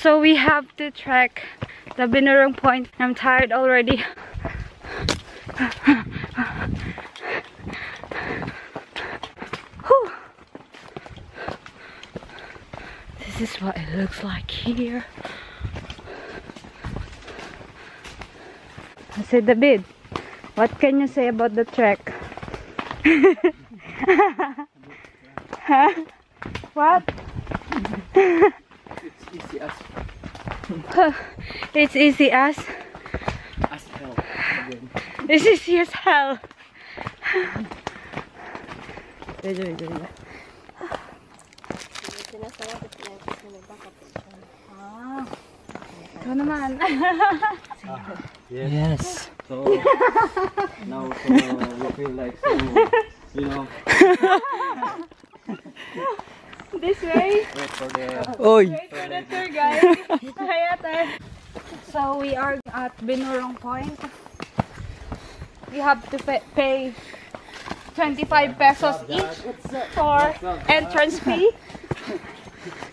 So we have to trek the Binurong Point. I'm tired already. Whew. This is what it looks like here. I said David, what can you say about the trek? What? It's easy as It's easy as as hell. Again. It's easy as hell. Wait, wait, wait, wait. Ah. Ikaw naman. Yes. So now so we feel like so you know This way. wait for the Oy! Wait for the tour guide. So we are at Binurong Point. We have to pay 25 pesos each for entrance fee.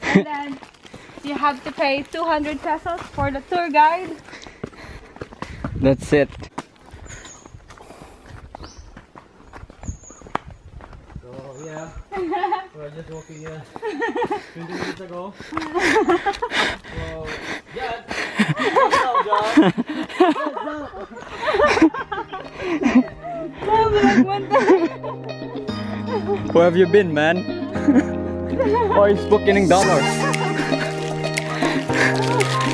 And then you have to pay 200 pesos for the tour guide. That's it. So yeah. We're just walking here 20 minutes ago. So yeah. What's up, John? Where have you been, man? oh, he's booking in dollars.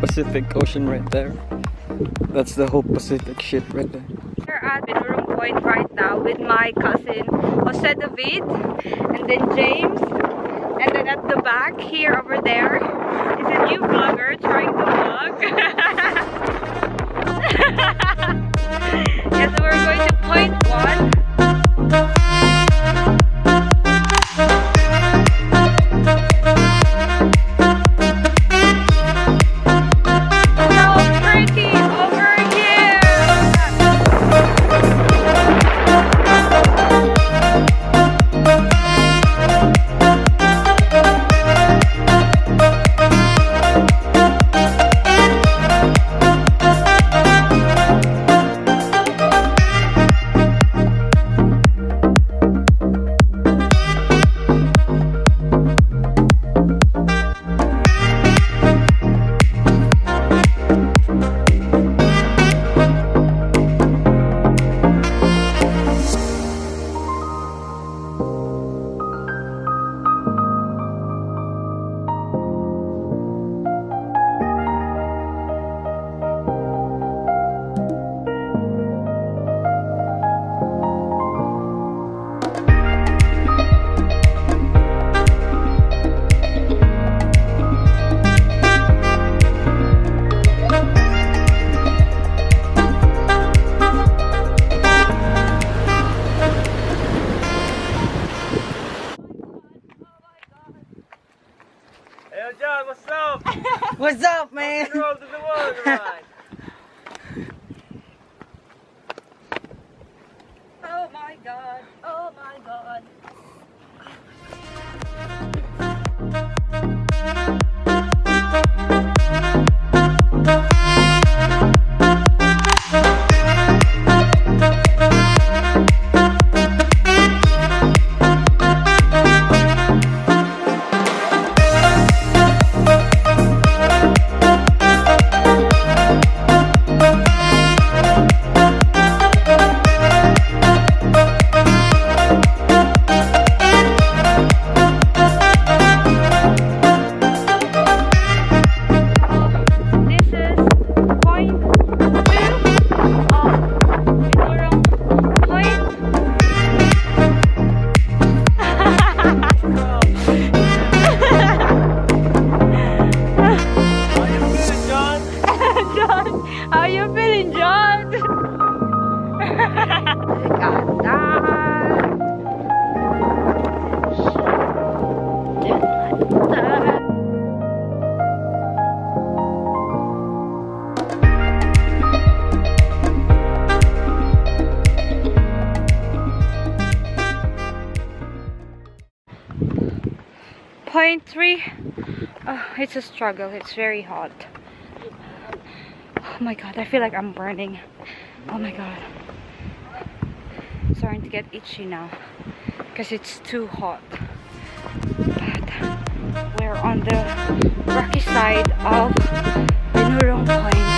Pacific Ocean right there. That's the whole Pacific shit right there. We're at Binurong Point right now with my cousin Jose David and then James. And then at the back here over there is a new vlogger trying to vlog. yeah, so we're going to point one. God. Oh my god. 1.3 oh, it's a struggle. It's very hot oh my god I feel like I'm burning. Oh my god. Starting to get itchy now because it's too hot. But we're on the rocky side of the Point.